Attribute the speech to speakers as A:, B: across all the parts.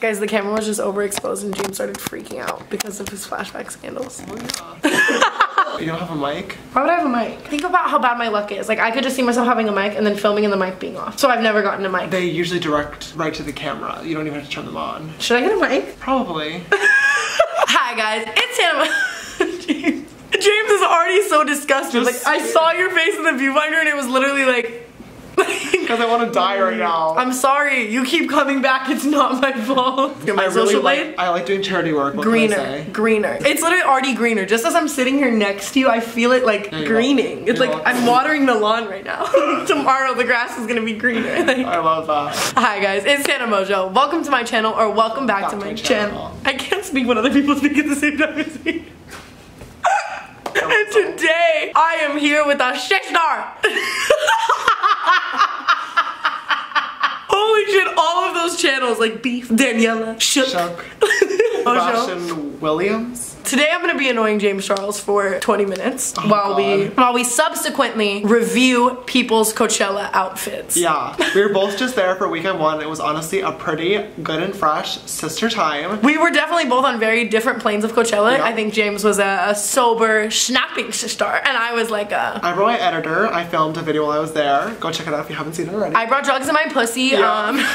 A: Guys, the camera was just overexposed and James started freaking out because of his flashback scandals.
B: Oh You don't have a mic?
A: Why would I have a mic? Think about how bad my luck is. Like, I could just see myself having a mic and then filming and the mic being off. So I've never gotten a mic.
B: They usually direct right to the camera. You don't even have to turn them on.
A: Should I get a mic?
B: Probably.
A: Hi guys, it's him. James. James is already so disgusted.
B: Just-
A: like I saw your face in the viewfinder and it was literally like
B: Because I want to die right mm. now.
A: I'm sorry, you keep coming back, it's not my fault. My
B: I really like? I like doing charity work. What
A: Greener,
B: say?
A: greener. It's literally already greener. Just as I'm sitting here next to you, I feel it like
B: you're
A: greening. It's like. I'm watering the lawn right now. Tomorrow the grass is gonna be greener. Like,
B: I love that.
A: Hi guys, it's Santa Mojo. Welcome to my channel, or welcome back, to my, channel. I can't speak when other people speak at the same time as me. and today, I am here with a shit star. Holy shit, all of those channels, like Beef, Daniela, Shook.
B: Sebastian Williams.
A: Today I'm gonna be annoying James Charles for 20 minutes while we
B: Oh,
A: while we subsequently review people's Coachella outfits.
B: Yeah. We were both just there for weekend one. It was honestly a pretty good and fresh sister time.
A: We were definitely both on very different planes of Coachella.
B: Yeah.
A: I think James was a, a sober, snapping star, and I was like a.
B: I brought my editor. I filmed a video while I was there. Go check it out if you haven't seen it already.
A: I brought drugs in my pussy.
B: Yeah.
A: Um.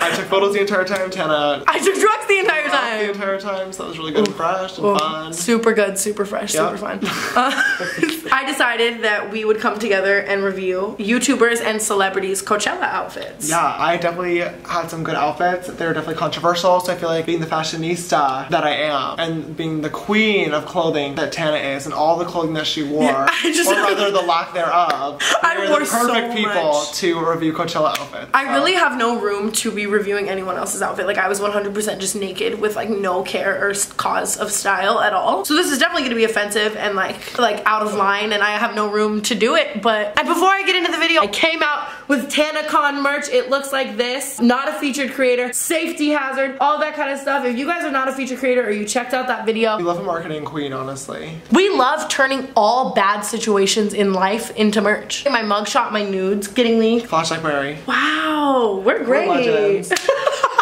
B: I took photos the entire time. Tana
A: I took drugs the entire
B: laughed the entire time, so that was really good and fresh and
A: Oh,
B: fun.
A: Super good, super fresh,
B: Yeah.
A: super fun. Uh, I decided that we would come together and review YouTubers and celebrities' Coachella outfits.
B: Yeah, I definitely had some good outfits. They were definitely controversial, so I feel like being the fashionista that I am and being the queen of clothing that Tana is and all the clothing that she wore,
A: Yeah, I just-
B: or rather the lack thereof,
A: I
B: they were the
A: so
B: perfect people
A: much.
B: to review Coachella outfits.
A: I
B: So,
A: really have no room to be reviewing anyone else's outfit. Like I was 100% just naked with like no care or cause of style at all. So this is definitely going to be offensive and like like out of line and I have no room to do it. But and before I get into the video, I came out with TanaCon merch. It looks like this. Not a featured creator, safety hazard, all that kind of stuff. If you guys are not a featured creator or you checked out that video,
B: We love a marketing queen, honestly.
A: we love turning all bad situations in life into merch. My mugshot, my nudes getting leaked.
B: Flashlight Mary.
A: Wow, we're great.
B: legends.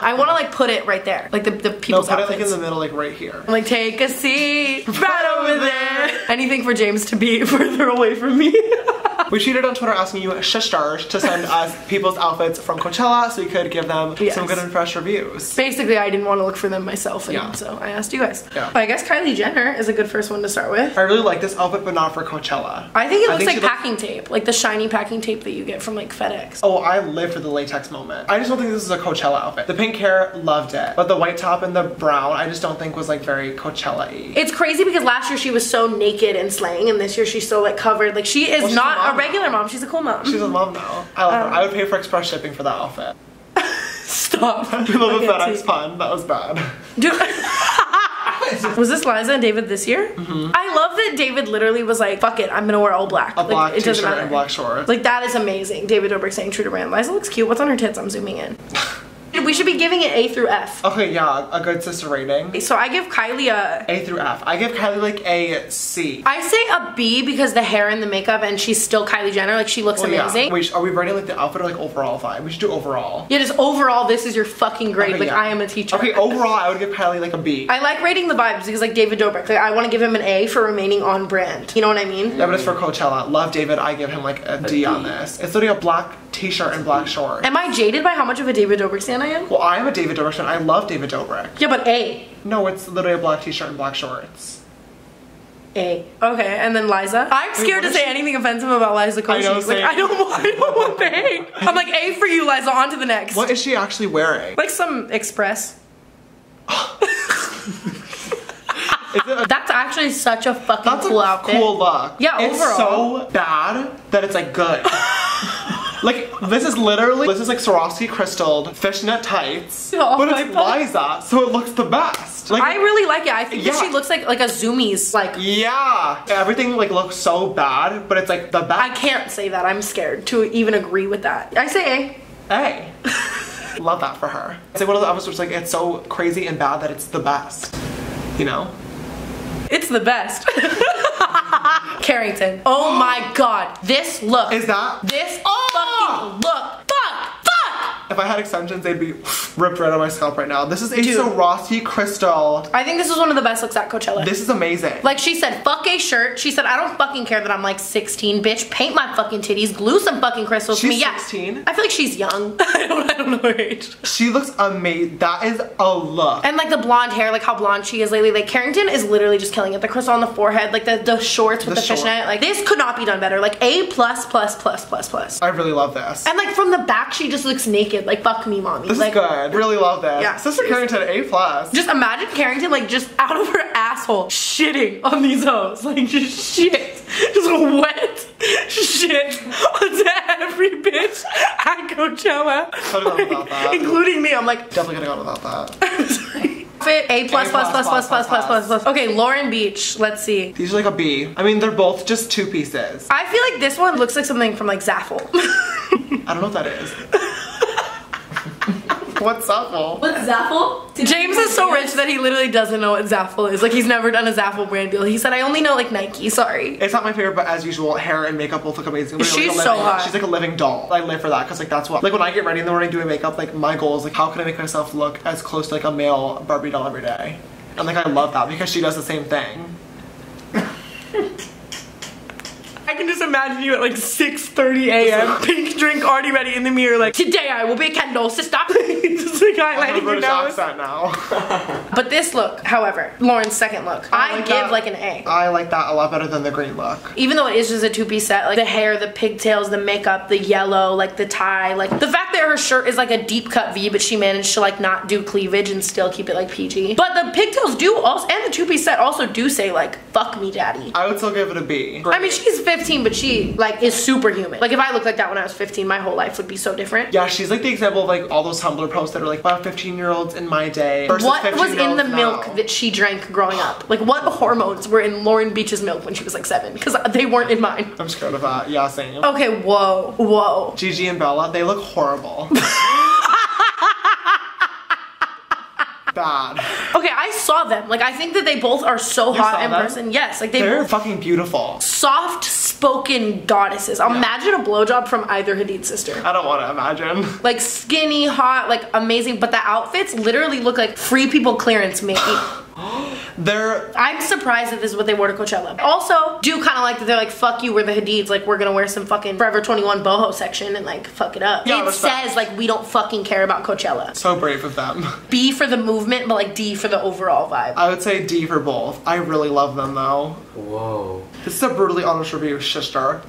A: I want to like put it right there, like the, the
B: No,
A: people's
B: put it like in the middle, like right here.
A: I'm like, take a seat right over there. Anything for James to be further away from me.
B: We tweeted on Twitter asking you shistars to send us people's outfits from Coachella so we could give them
A: Yes.
B: some good and fresh reviews.
A: Basically, I didn't want to look for them myself, and
B: Yeah.
A: so I asked you guys.
B: Yeah.
A: But I guess Kylie Jenner is a good first one to start with.
B: I really like this outfit, but not for Coachella.
A: I think it looks
B: think
A: like
B: she looks-
A: packing tape, like the shiny packing tape that you get from like FedEx.
B: Oh, I live for the latex moment. I just don't think this is a Coachella outfit. The pink hair, loved it. But the white top and the brown, I just don't think was like very Coachella-y.
A: It's crazy because last year she was so naked and slaying, and this year she's so like covered. Like she is
B: Well,
A: not
B: mom
A: a regular mom; she's a cool mom.
B: She's a mom now. I love
A: Um,
B: her. I would pay for express shipping for that outfit.
A: Stop.
B: We love a
A: I can't
B: FedEx pun. That was bad.
A: Dude. was this Liza and David this year? I love that David literally was like, "Fuck it, I'm gonna wear all black."
B: A
A: like,
B: black
A: it doesn't
B: t-shirt
A: matter.
B: and black shorts.
A: Like that is amazing. David Dobrik saying true to brand. Liza looks cute. What's on her tits? I'm zooming in. We should be giving it A through F.
B: okay, yeah, a good sister rating.
A: So I give Kylie a.
B: A through F. I give Kylie like a C.
A: I say a B because the hair and the makeup, and she's still Kylie Jenner. Like she looks
B: yeah.
A: amazing.
B: Wait, are we rating like the outfit or like overall vibe? We should do overall.
A: Yeah, just overall, this is your fucking grade.
B: Okay,
A: like
B: yeah.
A: I am a teacher.
B: Okay, overall, I would give Kylie like a B.
A: I like rating the vibes because like David Dobrik, like I want to give him an A for remaining on brand. You know what I mean?
B: Yeah, but it's for Coachella. Love David. I give him like a D on this. It's literally a black t-shirt and black shorts.
A: Am I jaded by how much of a David Dobrik fan I am?
B: Well, I am a David Dobrik fan. I love David Dobrik.
A: Yeah, but A.
B: No, it's literally a black t-shirt and black shorts.
A: A. Okay, and then Liza. I'm scared to say
B: she-
A: anything offensive about Liza Koshy.
B: I know,
A: like
B: same.
A: I don't want I don't want the hate. I'm like A for you, Liza, on to the next.
B: What is she actually wearing?
A: Like some express.
B: A,
A: That's actually such a fucking
B: that's
A: cool
B: a
A: outfit.
B: cool look.
A: Yeah,
B: it's
A: overall.
B: so bad that it's like good. like this is literally this is like Swarovski crystalled fishnet tights,
A: Oh
B: but it's. Liza, so it looks the best. Like
A: I really like it. I think
B: Yeah.
A: she looks like like a zoomies. Like
B: yeah, everything like looks so bad, but it's like the best.
A: I can't say that. I'm scared to even agree with that. I say A.
B: Hey. Love that for her. It's like one of the episodes like it's so crazy and bad that it's the best. You know?
A: It's the best. Carrington. Oh my god. This look.
B: Is that
A: This
B: Oh!
A: fucking look.
B: If I had extensions, they'd be ripped right on my scalp right now. This is a
A: Dude.
B: Swarovski crystal.
A: I think this is one of the best looks at Coachella.
B: This is amazing.
A: Like she said, fuck a shirt. She said, I don't fucking care that I'm like 16, bitch. Paint my fucking titties, glue some fucking crystals to
B: She's
A: me. Yeah.
B: 16?
A: I feel like she's young. I don't, I don't know her age.
B: she looks amazing. That is a look.
A: And like the blonde hair, like how blonde she is lately. Like Carrington is literally just killing it. The crystal on the forehead, like the, the shorts with
B: The
A: the,
B: short.
A: fishnet. Like this could not be done better. Like A plus plus plus plus plus.
B: I really love this.
A: And like from the back, she just looks naked. Like fuck me, mommy.
B: This
A: like,
B: is good. Really love that.
A: Yeah,
B: Sister Carrington, A plus.
A: Just imagine Carrington like just out of her asshole shitting on these hoes. Like just shit. Just wet shit onto every bitch at Coachella.
B: Could've gone without that.
A: Including me. I'm like,
B: Definitely gonna go without that.
A: fit A plus
B: A
A: plus
B: plus,
A: plus plus plus plus plus plus. Okay, Lauren Beach. Let's see.
B: These are like a B. I mean, they're both just two pieces.
A: I feel like this one looks like something from like Zaful.
B: I don't know what that is. What's Supple?
C: What's Zaful?
A: James is so rich that he literally doesn't know what Zaful is. Like he's never done a Zaful brand deal. He said, I only know like Nike. Sorry.
B: It's not my favorite, but as usual, hair and makeup both look amazing. Literally,
A: She's
B: like a
A: so
B: living-
A: hot.
B: She's like a living doll. I live for that because like that's what like when I get ready in the morning doing makeup, like my goal is like how can I make myself look as close to like a male Barbie doll every day. And like I love that because she does the same thing.
A: I can just imagine you at like 6:30 a.m. Pink drink already ready in the mirror. Like today I will be Kendall. Sister. just like
B: I have a
A: highlighting your
B: British
A: nose.
B: accent now.
A: But this look, however, Lauren's second look, I,
B: like
A: give
B: that.
A: like an A.
B: I like that a lot better than the green look.
A: even though it is just a two-piece set, like the hair, the pigtails, the makeup, the yellow, like the tie, like the fact that her shirt is like a deep cut V, but she managed to like not do cleavage and still keep it like PG. But the pigtails do also, and the two-piece set also do say like "fuck me, daddy."
B: I would still give it a B.
A: I mean, she's 15, but she like is superhuman. Like if I looked like that when I was 15, my whole life would be so different.
B: Yeah, she's like the example of like all those Tumblr posts that are like about 15 year olds in my day.
A: What was in the
B: olds
A: milk that she drank growing up? Like what hormones were in Lauren Beach's milk when she was like seven? Because they weren't in mine.
B: I'm scared of that. Yeah, same.
A: Okay, whoa, whoa.
B: Gigi and Bella, they look horrible. Bad.
A: Okay, I saw them. Like I think that they both are so
B: You
A: hot in
B: them?
A: person. Yes, like they
B: They're
A: both
B: fucking beautiful.
A: soft spoken goddesses. Imagine a blowjob from either Hadid's sister.
B: I don't want to imagine.
A: Like skinny, hot, like amazing, but the outfits literally look like free people clearance made.
B: They're
A: I'm surprised that this is what they wore to Coachella. Also, do kind of like that they're like, fuck you, we're the Hadids, like we're gonna wear some fucking Forever 21 boho section and like fuck it up.
B: Yeah,
A: it
B: respect.
A: says like we don't fucking care about Coachella.
B: so brave of them.
A: B for the movement, but like D for the overall vibe.
B: I would say D for both. I really love them though.
D: Whoa.
B: This is a brutally honest review, sister.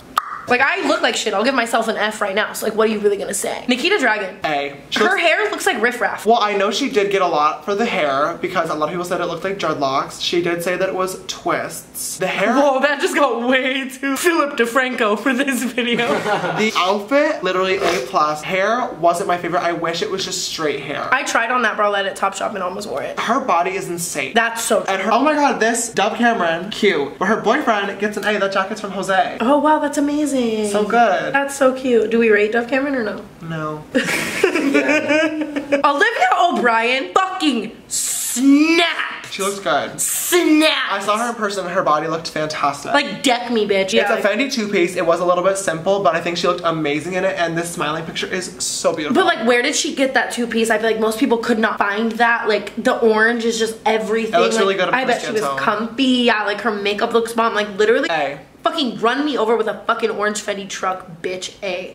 A: Like I look like shit. I'll give myself an F right now. So like, what are you really gonna say? Nikita Dragun.
B: A. She
A: Her
B: looks-
A: hair looks like Riff Raff.
B: well, I know she did get a lot for the hair because a lot of people said it looked like dreadlocks. She did say that it was twists. The hair,
A: Whoa, that just got way too Philip DeFranco for this video.
B: the outfit, literally A plus. Hair wasn't my favorite. I wish it was just straight hair.
A: I tried on that bralette at Topshop and almost wore it.
B: her body is insane.
A: That's so true.
B: and her, oh my god, this Dove Cameron, cute. But her boyfriend gets an A. That jacket's from Jose.
A: Oh wow, that's amazing.
B: So good.
A: That's so cute. Do we rate Dove Cameron or no?
B: No.
A: Olivia O'Brien fucking snapped.
B: She looks good.
A: snapped.
B: I saw her in person and her body looked fantastic.
A: Like deck me, bitch. Yeah.
B: it's a Fendi two piece. It was a little bit simple, but I think she looked amazing in it. And this smiling picture is so beautiful.
A: But like, where did she get that two piece? I feel like most people could not find that. Like, the orange is just everything.
B: It looks
A: Like,
B: really good
A: I bet she was comfy. Yeah, like her makeup looks bomb. Like literally,
B: A.
A: fucking run me over with a fucking orange Fendi truck, bitch. A.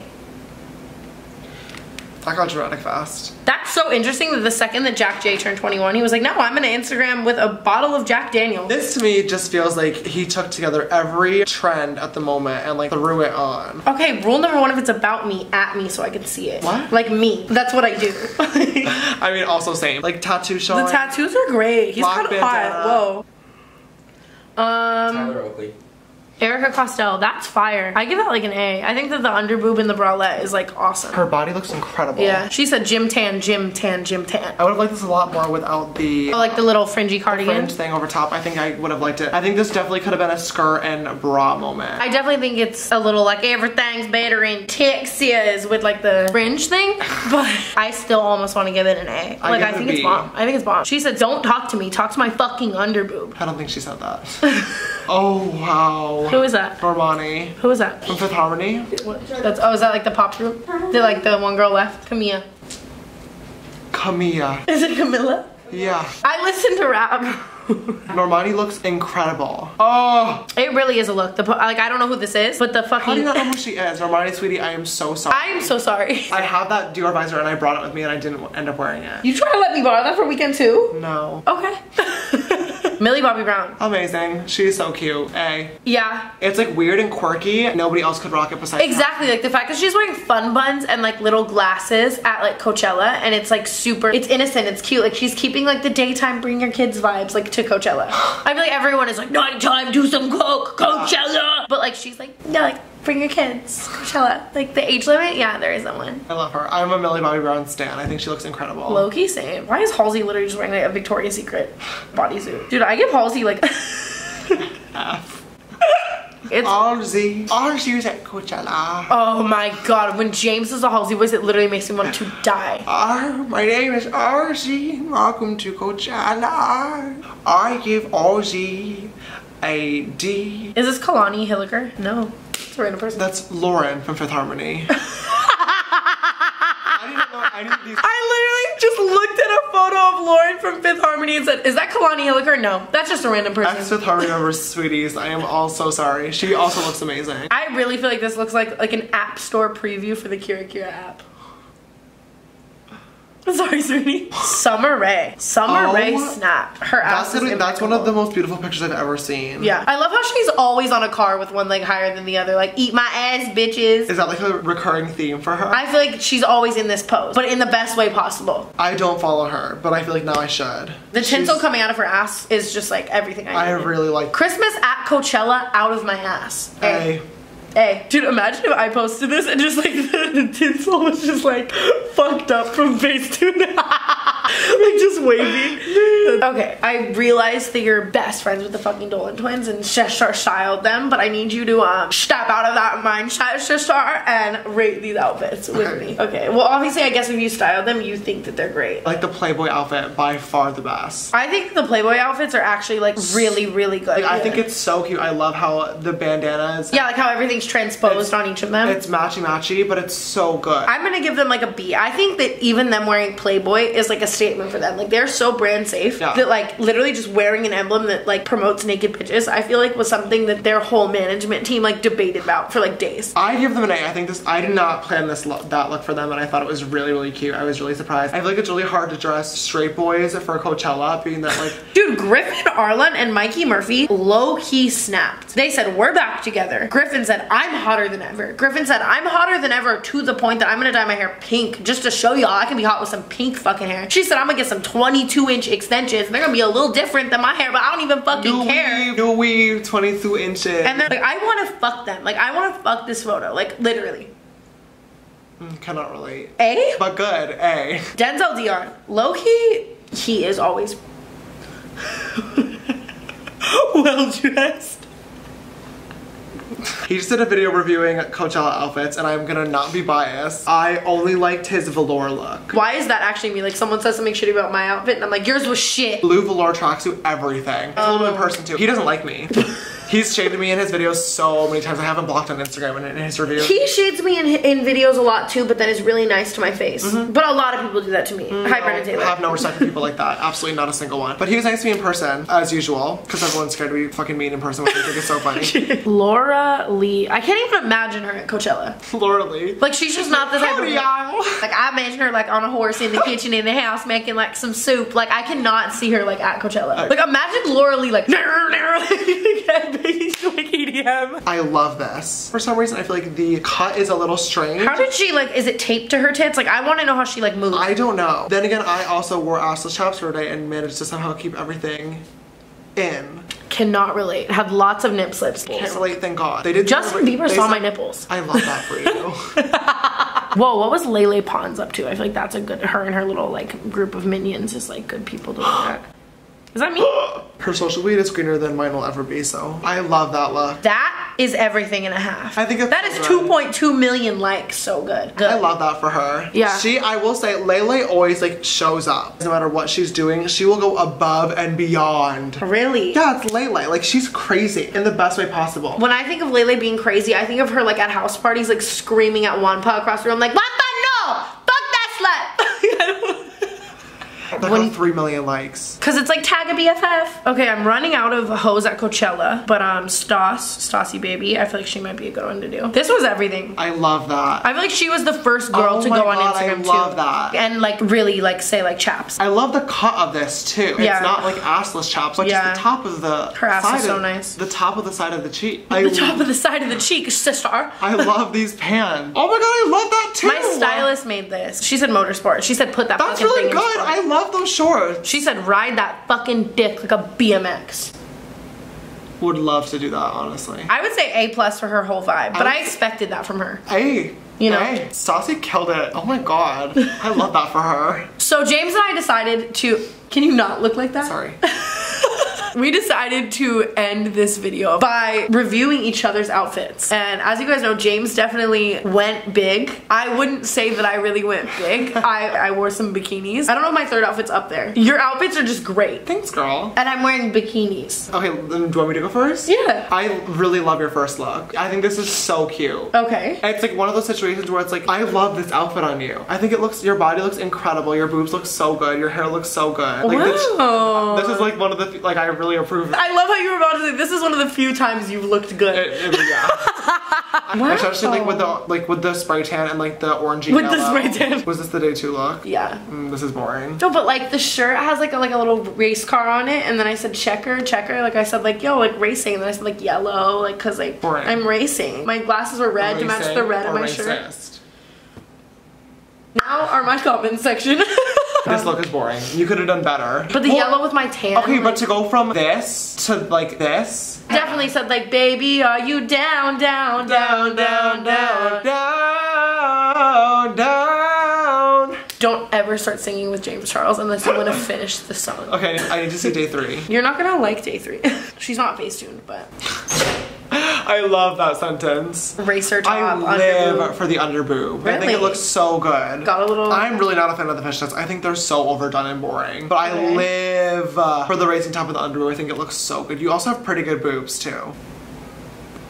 B: that got dramatic fast.
A: That's so interesting that the second that Jack J turned 21, he was like, "No, I'm gonna Instagram with a bottle of Jack Daniels."
B: This to me just feels like he took together every trend at the moment and like threw it on.
A: Okay, rule number one: if it's about me, at me so I can see it.
B: What?
A: Like me. That's what I do.
B: I mean, also same. Like tattoo
A: show.
B: the
A: tattoos are great. He's kind of hot. Whoa. Um,
D: Tyler Oakley.
A: Erica Costello, that's fire. I give that like an A. I think that the underboob in the bralette is like awesome.
B: Her body looks incredible.
A: Yeah, she said gym tan, gym tan, gym tan.
B: I would have liked this a lot more without the
A: Oh, like the little fringy cardigan.
B: fringe thing over top. I think I would have liked it. I think this definitely could have been a skirt and bra moment.
A: I definitely think it's a little like everything's better in Texas with like the fringe thing, but I still almost want to give it an A.
B: I
A: Like I think it's bomb. I think it's bomb. She said, "Don't talk to me. Talk to my fucking underboob."
B: I don't think she said that. oh wow.
A: Who is that?
B: Normani
A: Who is that?
B: from Fifth Harmony.
A: What? That's oh, is that like the pop group? Did like the one girl left? Camila.
B: Camila.
A: Is it Camila?
B: Yeah.
A: I listen to rap.
B: Normani looks incredible. Oh,
A: It really is a look. The like I don't know who this is, but the fucking.
B: how do you not know who she is? Normani, sweetie, I am so sorry.
A: I'm so sorry.
B: I have that Dior visor and I brought it with me and I didn't end up wearing it.
A: You try to let me borrow that for weekend too?
B: No.
A: Okay. Millie Bobby Brown.
B: Amazing. She's so cute. A.
A: Yeah.
B: It's like weird and quirky. Nobody else could rock it besides her.
A: Exactly, like the fact that she's wearing fun buns and like little glasses at like Coachella and it's like super, it's innocent, it's cute. Like she's keeping like the daytime bring your kids vibes like to Coachella. I feel like everyone is like, nighttime, do some coke, Coachella. But like she's like, no, like bring your kids, Coachella. Like the age limit, yeah, there isn't one.
B: I love her. I'm a Millie Bobby Brown stan. I think she looks incredible.
A: Low key same. Why is Halsey literally just wearing like a Victoria's Secret bodysuit? Dude, I give Halsey like. it's.
B: Arzy. Arzy's at Coachella.
A: Oh my god, when James does a Halsey voice, it literally makes me want to die.
B: Ar, my name is Arzy. Welcome to Coachella. I give Arzy a D.
A: Is this Kalani Hilliker? No. It's a random person.
B: That's Lauren from Fifth Harmony. I didn't know any of these.
A: I literally just looked at a photo of Lauren from Fifth Harmony and said, is that Kalani Hilliker? No, that's just a random person.
B: Ex Fifth Harmony members, sweeties. I am all so sorry. She also looks amazing.
A: I really feel like this looks like like an app store preview for the Kira Kira app. Sorry, sweetie. Summer Rae. Summer
B: Oh.
A: Rae snap. Her ass
B: That's,
A: is
B: that's one of the most beautiful pictures I've ever seen.
A: Yeah. I love how she's always on a car with one leg higher than the other. Like, eat my ass, bitches.
B: Is that like a recurring theme for her?
A: I feel like she's always in this pose, but in the best way possible.
B: I don't follow her, but I feel like now I should.
A: The tinsel
B: She's-
A: coming out of her ass is just like everything I
B: I
A: needed.
B: really like.
A: Christmas at Coachella out of my ass.
B: Hey,
A: Hey, dude, imagine if I posted this and just like the, tinsel was just like fucked up from face to like just wavy. Okay, I realize that you're best friends with the fucking Dolan twins and Sheshar styled them, but I need you to um step out of that mindset, Sheshar, and rate these outfits with
B: Okay.
A: me. Okay, well, obviously, I guess if you styled them, you think that they're great.
B: like the Playboy outfit by far the best.
A: I think the Playboy outfits are actually like really, really good.
B: Like, I think it's so cute. I love how the bandanas.
A: yeah, like how transposed on each of them.
B: It's matchy matchy, but it's so good.
A: I'm gonna give them like a B. I think that even them wearing Playboy is like a statement for them. Like they're so brand safe
B: Yeah.
A: that like literally just wearing an emblem that like promotes naked bitches. I feel like was something that their whole management team like debated about for like days.
B: I give them an A. I think this. I did not plan this lo- that look for them, and I thought it was really really cute. I was really surprised. I feel like it's really hard to dress straight boys for Coachella, being that like
A: Dude, Griffin Arnlund and Mikey Murphy low key snapped. They said, We're back together. Griffin said, I'm hotter than ever. Griffin said, I'm hotter than ever to the point that I'm gonna dye my hair pink just to show y'all I can be hot with some pink fucking hair. She said, I'm gonna get some 22 inch extensions. They're gonna be a little different than my hair, but I don't even fucking
B: new
A: care.
B: weave, new weave, 22 inches.
A: And they're like, I wanna fuck them. Like, I wanna fuck this photo. Like, literally.
B: Mm, cannot relate.
A: A?
B: But good, A.
A: Denzel Dion. Low key, he is always well dressed.
B: He just did a video reviewing Coachella outfits, and I'm gonna not be biased. I only liked his velour look.
A: Why is that actually me? Like someone says something shitty about my outfit and I'm like, yours was shit.
B: Blue velour tracksuit, everything. I told him um, in person too. He doesn't like me. He's shaded me in his videos so many times. I haven't blocked on Instagram and in his review.
A: He shades me in, in videos a lot too, but that is really nice to my face. Mm-hmm. But a lot of people do that to me. Mm, Hi, Brendan
B: I
A: Taylor.
B: have no respect for people like that. Absolutely not a single one. But he was nice to me in person, as usual, because everyone's scared to be fucking mean in person, which I think is so funny.
A: Laura Lee. I can't even imagine her at Coachella.
B: Laura Lee.
A: Like she's just not the type of
B: Howdy, y'all.
A: like I imagine her like on a horse in the kitchen in the house making like some soup. Like I cannot see her like at Coachella. Like imagine Laura Lee like narrow, narrow, like EDM.
B: I love this. For some reason, I feel like the cut is a little strange.
A: How did she like? Is it taped to her tits? Like I want to know how she like moved.
B: I don't know. Then again, I also wore assless chaps for a day and managed to somehow keep everything in.
A: Cannot relate. Had lots of nip slips.
B: Can't relate, thank God. They did.
A: Justin Bieber
B: they
A: saw
B: said-
A: my nipples.
B: I love that for you.
A: Whoa, what was Lele Pons up to? I feel like that's a good. Her and her little like group of minions is like good people to look at. Is that me?
B: Her social media is greener than mine will ever be, so I love that look.
A: That is everything and a half.
B: I think it's
A: that
B: so
A: is
B: good.
A: 2.2 million likes. So good. Good.
B: I love that for her.
A: Yeah.
B: She, I will say, Lele always like shows up. No matter what she's doing, she will go above and beyond.
A: Really?
B: Yeah, it's Lele. Like she's crazy in the best way possible.
A: When I think of Lele being crazy, I think of her like at house parties, like screaming at Juanpa across the room, like no, fuck that slut.
B: That
A: When-
B: got 3 million likes.
A: Cause it's like tag a BFF. Okay, I'm running out of hoes at Coachella, but um, Stas, Stassie baby, I feel like she might be a good one to do. This was everything.
B: I love that.
A: I feel like she was the first girl
B: Oh
A: to
B: my
A: go on
B: God, I
A: Instagram
B: love
A: too,
B: that.
A: and like really like say like chaps.
B: I love the cut of this too.
A: Yeah.
B: It's not like assless chaps, like
A: Yeah.
B: just the top of the
A: Her ass is
B: side
A: so
B: of-
A: nice.
B: The top of the side of the cheek. I,
A: The top of the side of the cheek, sister.
B: I love these pants. Oh my god, I love that too.
A: My stylist made this. She said motorsport. She said put that
B: That's really
A: thing
B: good.
A: sport.
B: I love those shorts.
A: She said ride that fucking dick like a BMX.
B: Would love to do that, honestly.
A: I would say A plus for her whole vibe, but
B: I
A: I, expected that from her.
B: Hey.
A: You know?
B: Hey, Stassie killed it. Oh my god. I love that for her.
A: So James and I decided to. Can you not look like that?
B: Sorry.
A: We decided to end this video by reviewing each other's outfits. And as you guys know, James definitely went big. I wouldn't say that I really went big. I, I wore some bikinis. I don't know if my third outfit's up there. Your outfits are just great.
B: Thanks, girl.
A: And I'm wearing bikinis.
B: Okay, do you want me to go first?
A: Yeah.
B: I really love your first look. I think this is so cute.
A: Okay.
B: It's like one of those situations where it's like, I love this outfit on you. I think it looks, your body looks incredible. Your boobs look so good. Your hair looks so good. Like this,
A: Wow.
B: this is like one of the, like I really approve. of.
A: I love how you were about to say this is one of the few times you've looked good.
B: It- yeah. Especially like with the like with the spray tan and like the orangey
A: With the
B: yellow.
A: spray tan.
B: Was this the day two look?
A: Yeah.
B: Mm, this is boring.
A: No, but like the shirt has like a like a little race car on it, and then I said checker, checker. Like I said, like yo, like racing, and then I said like yellow, like cause like
B: Boring.
A: I'm racing. My glasses were red to match the red of
B: Or
A: my shirt. Now are my comment section.
B: This um, look is boring. You could have done better.
A: but the
B: Well,
A: yellow with my tan.
B: Okay,
A: like,
B: but to go from this to like this.
A: definitely said like, baby, are you down, down, down, down, down?
B: down, down.
A: Don't ever start singing with James Charles unless you want to finish the song.
B: Okay, I need to see day three.
A: You're not gonna like day three. She's not face tuned, but
B: I love that sentence.
A: racer top.
B: I live
A: boob.
B: for the under boob. I think it looks so good.
A: Got a little-
B: I'm really not a fan of the fishnets. I think they're so overdone and boring. But I live uh, for the racing top of the under boob. I think it looks so good. You also have pretty good boobs too.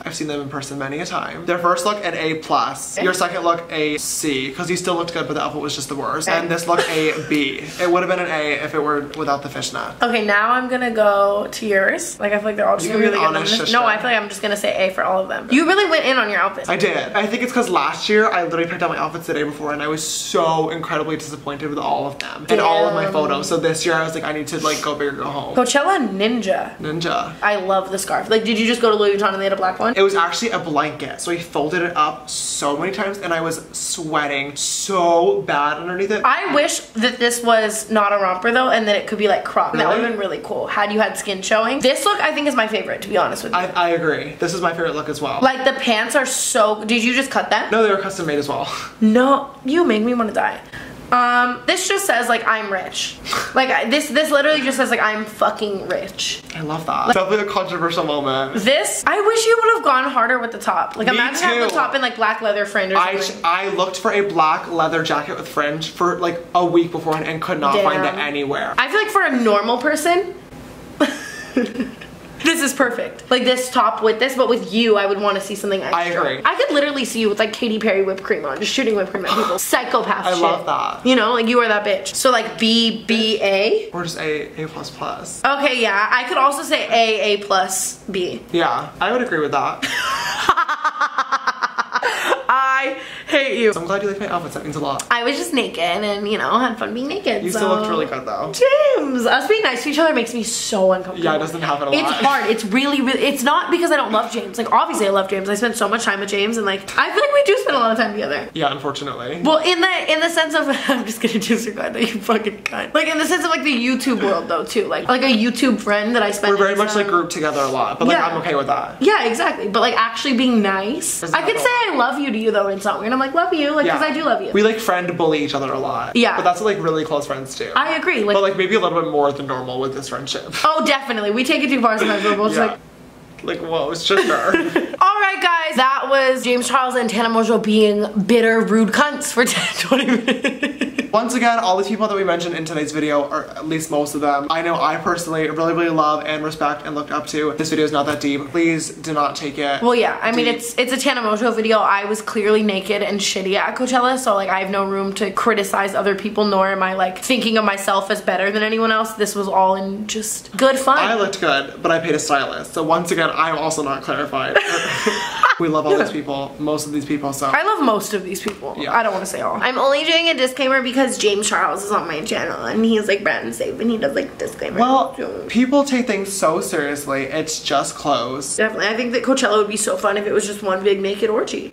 B: I've seen them in person many a time. Their first look an A plus. Your second look a C because you still looked good, but the outfit was just the worst. And this look a B. It would have been an A if it were without the fishnet.
A: Okay, now I'm gonna go to yours. Like I feel like they're all just
B: You
A: gonna be really good.
B: honest,
A: on this- No, I feel like I'm just gonna say A for all of them. You really went in on your outfits.
B: I did. I think it's because last year I literally picked out my outfits the day before and I was so incredibly disappointed with all of them and all of my photos. So this year I was like, I need to like go big or go home.
A: Coachella Ninja.
B: Ninja.
A: I love the scarf. Like, did you just go to Louis Vuitton and they had a black one?
B: It was actually a blanket, so I folded it up so many times and I was sweating so bad underneath it.
A: I wish that this was not a romper though, and that it could be like crop. That would
B: Really?
A: have been really cool had you had skin showing. This look, I think, is my favorite. To be honest with you,
B: I, I agree. This is my favorite look as well.
A: like the pants are so. Did you just cut them?
B: no, they were custom made as well.
A: No, you make me want to die. Um, this just says like I'm rich. Like I, this, this literally just says like I'm fucking rich.
B: I love that. Definitely a controversial moment.
A: This, I wish you would have gone harder with the top. Like
B: Me
A: imagine having the top in like black leather fringe or
B: I. I looked for a black leather jacket with fringe for like a week beforehand and could not find it anywhere.
A: I feel like for a normal person, this is perfect. Like this top with this, but with you, I would want to see something extra.
B: I agree.
A: I could literally see you with like Katy Perry whipped cream on, just shooting whipped cream at people. Psychopath
B: I
A: shit.
B: love that.
A: You know, like you are that bitch. So like B B A.
B: Or just A, A plus plus.
A: Okay, yeah. I could also say A A plus B.
B: Yeah, I would agree with that.
A: I hate you.
B: So I'm glad you like my outfits. That means a lot.
A: I was just naked and you know had fun being naked.
B: You
A: so.
B: still looked really good though.
A: James, us being nice to each other makes me so uncomfortable.
B: Yeah, it doesn't happen a lot.
A: It's hard. It's really, really. It's not because I don't love James. Like obviously I love James. I spend so much time with James, and like I feel like we do spend a lot of time together.
B: Yeah, unfortunately.
A: Well, in the in the sense of I'm just gonna disregard that you fucking cunt. Like in the sense of like the YouTube world though too. Like like a YouTube friend that I spend.
B: We're very much like
A: time-
B: grouped together a lot, but like
A: Yeah.
B: I'm okay with that.
A: Yeah, exactly. But like actually being nice.
B: Doesn't
A: I could say I love you to you though, and it's not weird. I'm like love you, like
B: Yeah.
A: because I do love you.
B: We like friend bully each other a lot.
A: Yeah.
B: But that's like really close friends too.
A: I agree. Like,
B: but like maybe a little bit more than normal with this friendship.
A: oh, definitely. We take it too far sometimes. We're both
B: Yeah.
A: like.
B: Like, whoa, it's just her.
A: All right, guys. that was James Charles and Tana Mongeau being bitter, rude cunts for 10, 20 minutes.
B: Once again, all these people that we mentioned in today's video, or at least most of them, I know I personally really, really love and respect and look up to. This video is not that deep. Please do not take it.
A: Well, yeah, I mean, it's it's a Tana Mongeau video. I was clearly naked and shitty at Coachella, so like I have no room to criticize other people, nor am I like thinking of myself as better than anyone else. This was all in just good fun.
B: I looked good, but I paid a stylist. So once again, I'm also not clarified. we love all these people, most of these people, so.
A: I love most of these people.
B: Yeah.
A: I don't want to say all. I'm only doing a disclaimer because James Charles is on my channel and he's like brand safe and he does like disclaimer.
B: Well, people take things so seriously. It's just clothes.
A: Definitely. I think that Coachella would be so fun if it was just one big naked orgy.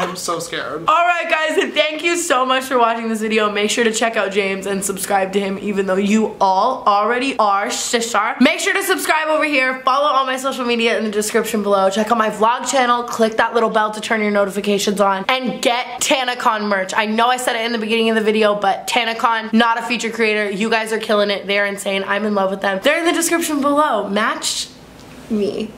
A: I'm
B: so scared.
A: Alright guys, thank you so much for watching this video. Make sure to check out James and subscribe to him even though you all already are shishar. Make sure to subscribe over here. Follow all my social media in the description below. Check out my vlog channel. Click that little bell to turn your notifications on. And get TanaCon merch. I know I said it in the beginning of the video, but TanaCon, not a feature creator. You guys are killing it. They're insane. I'm in love with them. They're in the description below. Match me.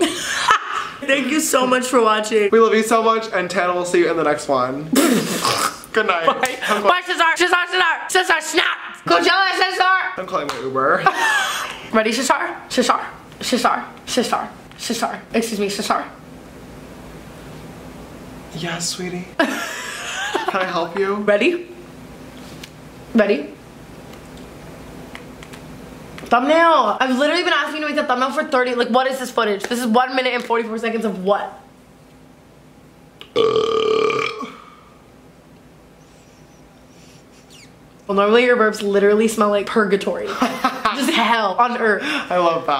A: Thank you so much for watching.
B: We love you so much, and Tana will see you in the next one. Good night.
A: Bye. Bye, Cesar. Cesar, Cesar. Cesar, snap. Coachella, Cesar.
B: I'm calling my Uber.
A: Ready, Cesar? Cesar. Cesar. Cesar. Cesar. Excuse me, Cesar.
B: yes, sweetie. Can I help you?
A: Ready? Ready? Thumbnail. I've literally been asking you to make the thumbnail for 30. Like, what is this footage? This is 1 minute and 44 seconds of what? Uh. well, normally your burps literally smell like purgatory. Just hell on earth.
B: I love that.